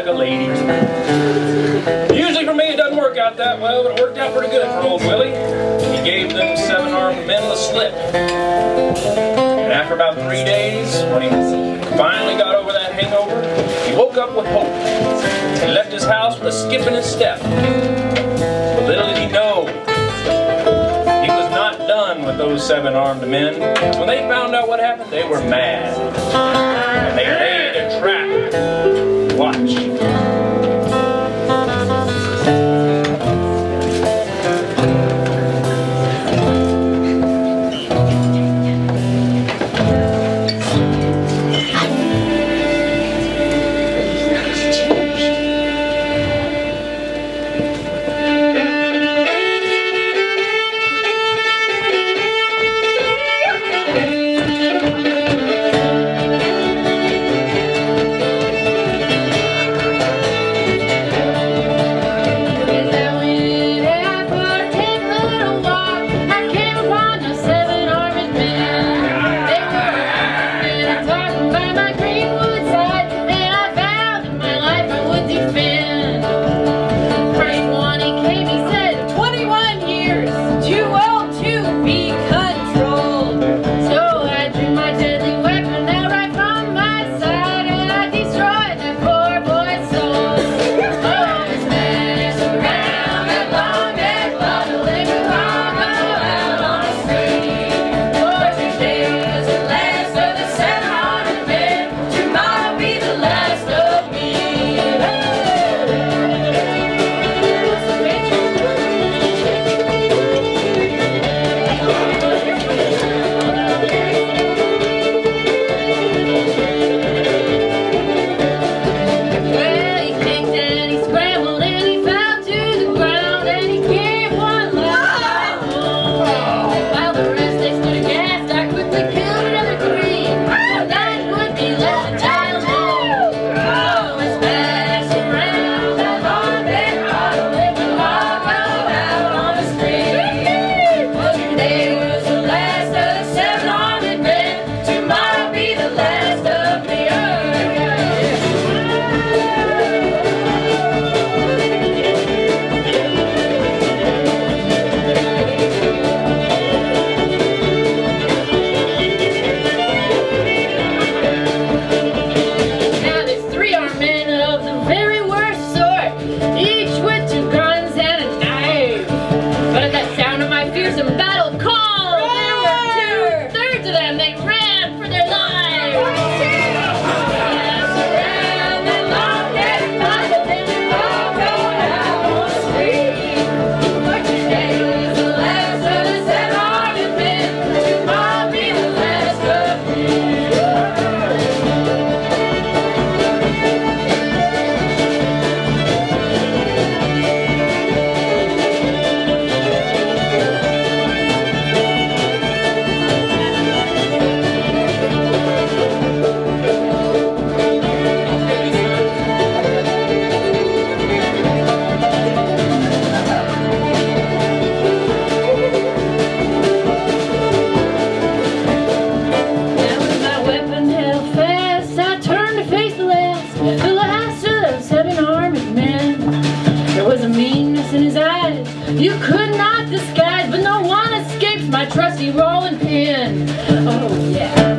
like a lady. Usually for me it doesn't work out that well, but it worked out pretty good for old Willie. He gave them seven armed men the slip. And after about three days, when he finally got over that hangover, he woke up with hope. He left his house with a skip in his step. But little did he know, he was not done with those seven armed men. When they found out what happened, they were mad. Watch. Trusty rolling pin. Oh yeah.